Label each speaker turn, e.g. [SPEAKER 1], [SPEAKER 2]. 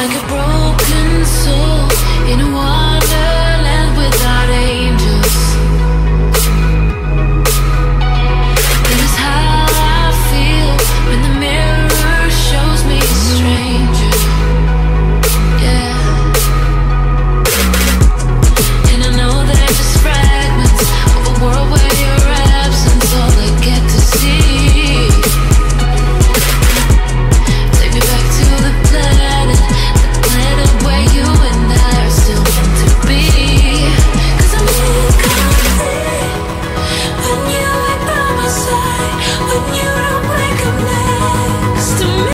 [SPEAKER 1] like a broken soul in a world.